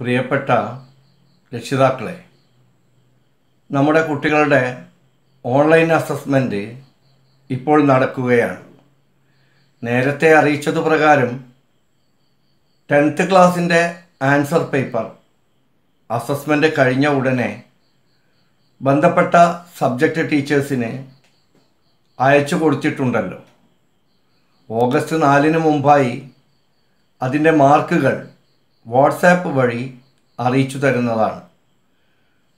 പ്രിയപ്പെട്ട രക്ഷിതാക്കളെ നമ്മുടെ കുട്ടികളുടെ ഓൺലൈൻ അസസ്മെന്റ് ഇപ്പോൾ നടക്കുകയാണ്. നേരത്തെ അറിയിച്ചതു പ്രകാരം ടെൻത്ത് ക്ലാസ്സിന്റെ ആൻസർ പേപ്പർ അസസ്മെന്റ് കഴിഞ്ഞ ഉടനെ ബന്ധപ്പെട്ട സബ്ജക്റ്റ് ടീച്ചേഴ്സിന് അയച്ചു കൊടുത്തിട്ടുണ്ടല്ലോ. ഓഗസ്റ്റ് നാലിന് മുമ്പായി അതിന്റെ മാർക്കുകൾ വാട്സാപ്പ് വഴി അറിയിച്ചു തരുന്നതാണ്.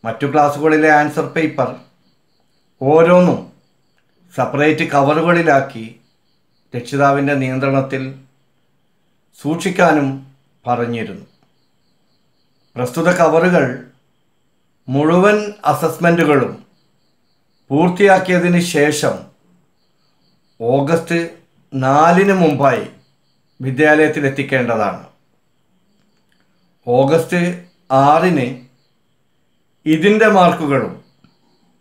മറ്റു ക്ലാസ്സുകളിലെ ആൻസർ പേപ്പർ ഓരോന്നും സെപ്പറേറ്റ് കവറുകളിലാക്കി രക്ഷിതാവിന്റെ നിയന്ത്രണത്തിൽ സൂക്ഷിക്കാനും പറഞ്ഞിരുന്നു. പ്രസ്തുത കവറുകൾ മുഴുവൻ അസസ്മെന്റുകളും പൂർത്തിയാക്കിയതിന് ശേഷം ഓഗസ്റ്റ് നാലിന് മുമ്പായി വിദ്യാലയത്തിൽ എത്തിക്കേണ്ടതാണ് ഓഗസ്റ്റ് ആറിന് ഇതിന്റെ മാർക്കുകളും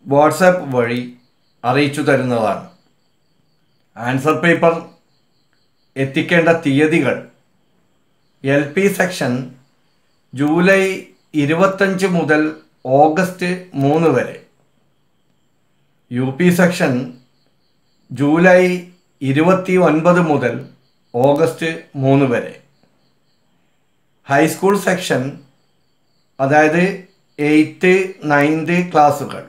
വാട്സാപ്പ് വഴി അറിയിച്ചു തരുന്നതാണ്. ആൻസർ പേപ്പർ എത്തിക്കേണ്ട തീയതികൾ. എൽ പി സെക്ഷൻ ജൂലൈ ഇരുപത്തഞ്ച് മുതൽ ഓഗസ്റ്റ് മൂന്ന് വരെ. യു പി സെക്ഷൻ ജൂലൈ ഇരുപത്തി ഒൻപത് മുതൽ ഓഗസ്റ്റ് മൂന്ന് വരെ. ഹൈസ്കൂൾ സെക്ഷൻ അതായത് എയ്ത്ത് നയൻത് ക്ലാസ്സുകൾ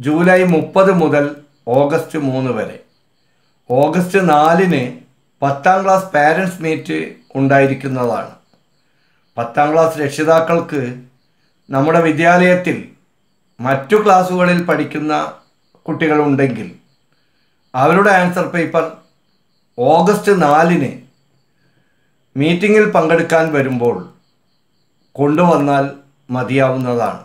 ജൂലൈ മുപ്പത് മുതൽ ഓഗസ്റ്റ് മൂന്ന് വരെ. ഓഗസ്റ്റ് നാലിന് പത്താം ക്ലാസ് പാരൻസ് മീറ്റ് ഉണ്ടായിരിക്കുന്നതാണ്. പത്താം ക്ലാസ് രക്ഷിതാക്കൾക്ക് നമ്മുടെ വിദ്യാലയത്തിൽ മറ്റു ക്ലാസ്സുകളിൽ പഠിക്കുന്ന കുട്ടികളുണ്ടെങ്കിൽ അവരുടെ ആൻസർ പേപ്പർ ഓഗസ്റ്റ് നാലിന് മീറ്റിങ്ങിൽ പങ്കെടുക്കാൻ വരുമ്പോൾ കൊണ്ടുവന്നാൽ മതിയാവുന്നതാണ്.